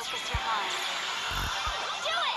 Focus your mind. Do it!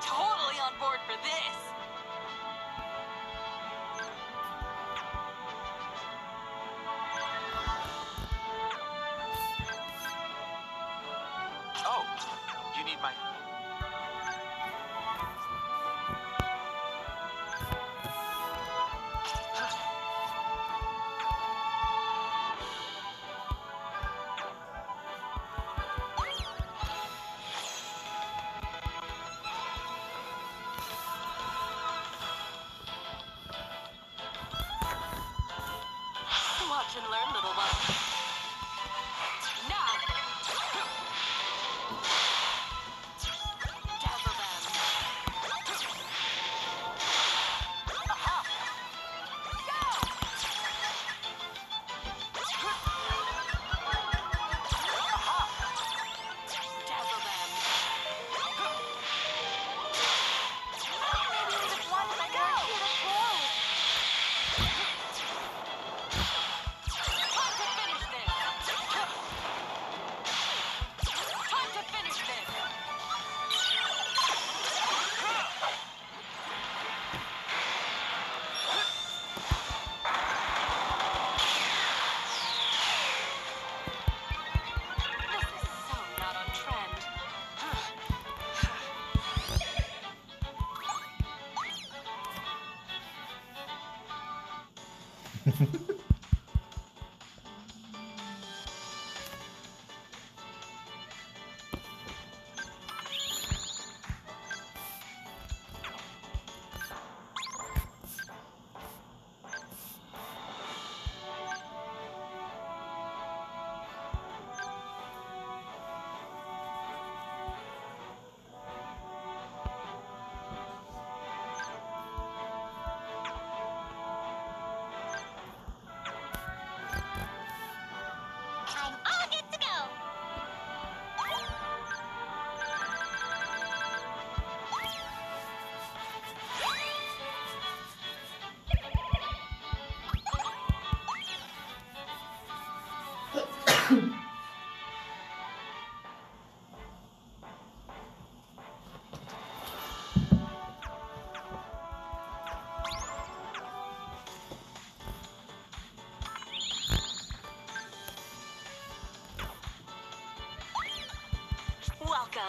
totally on board for this. and learn, little one.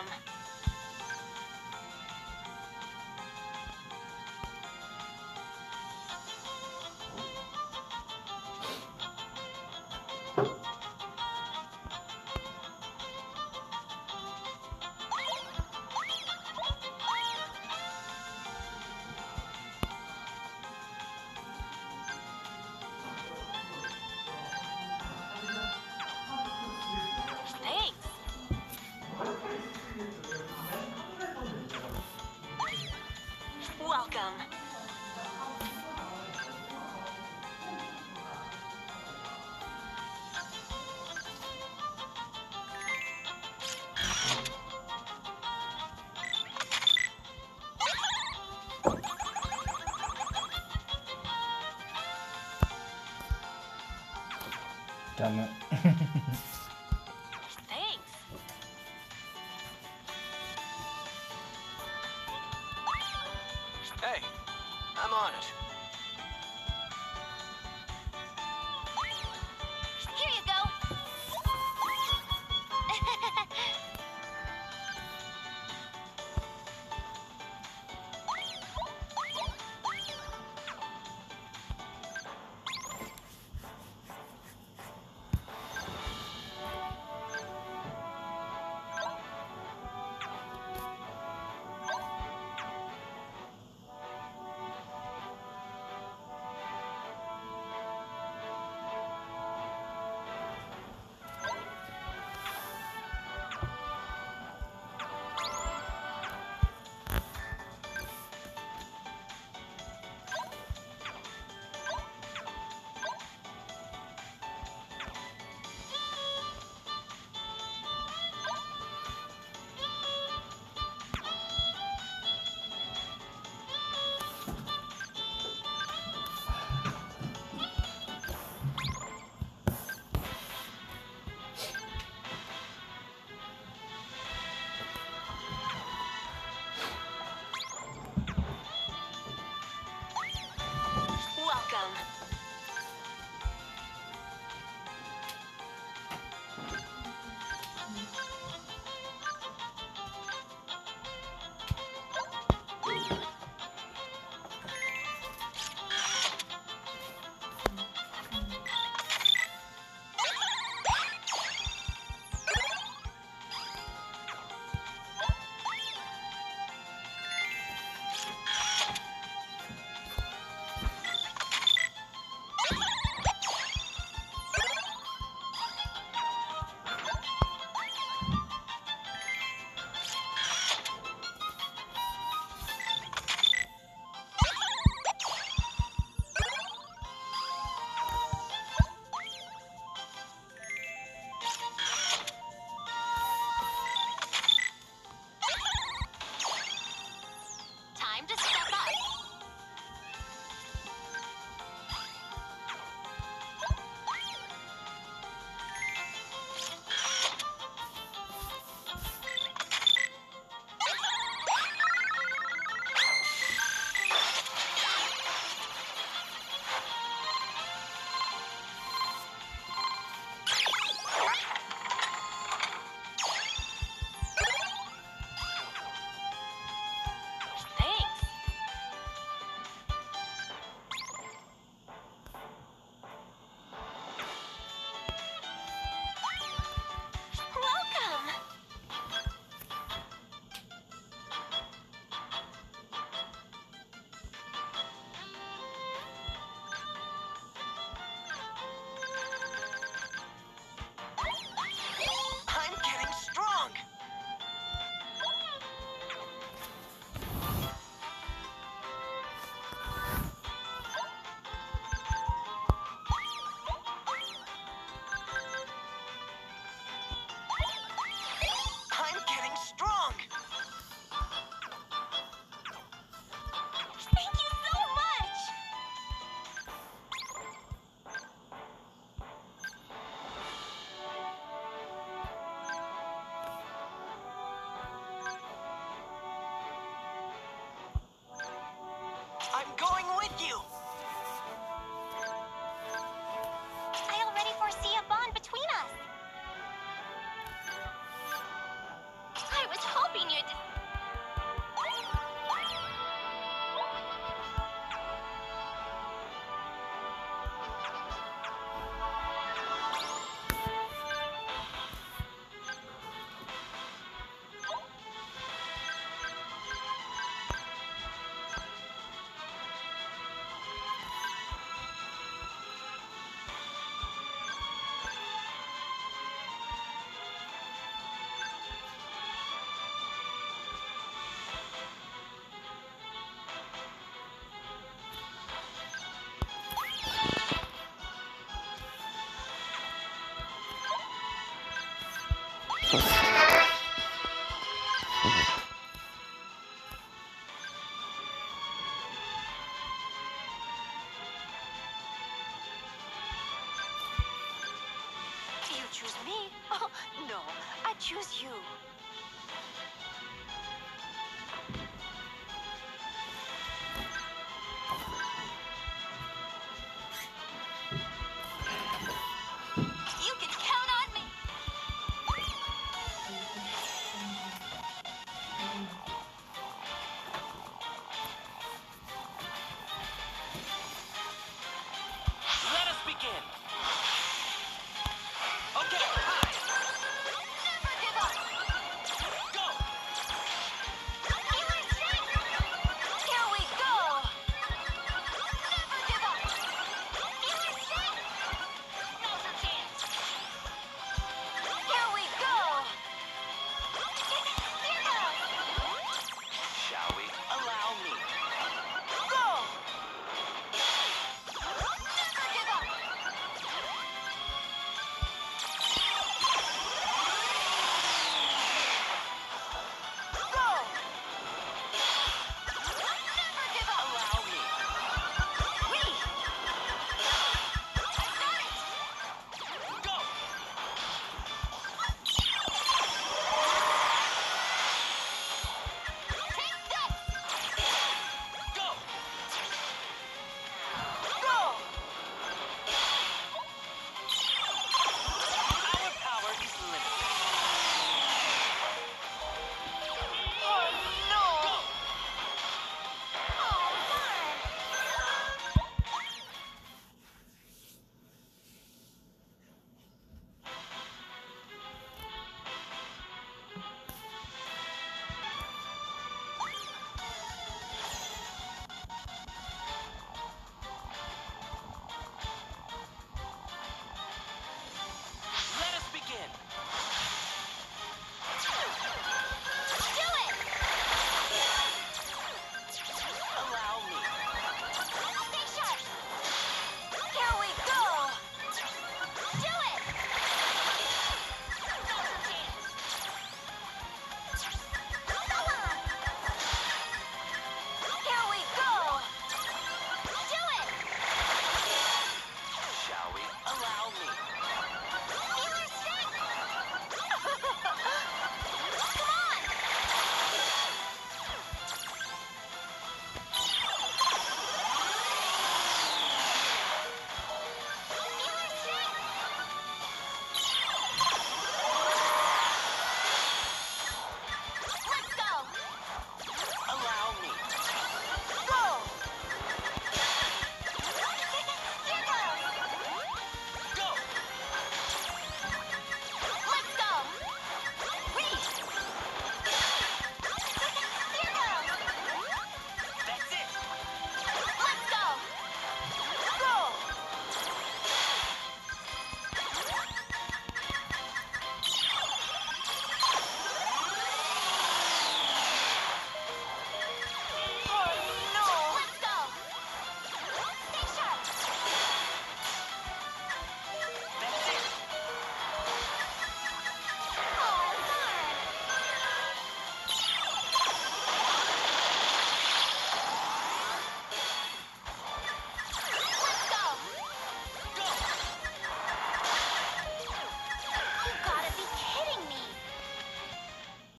Um, ジャム I'm going with you. I already foresee a bond between us. I was hoping you'd...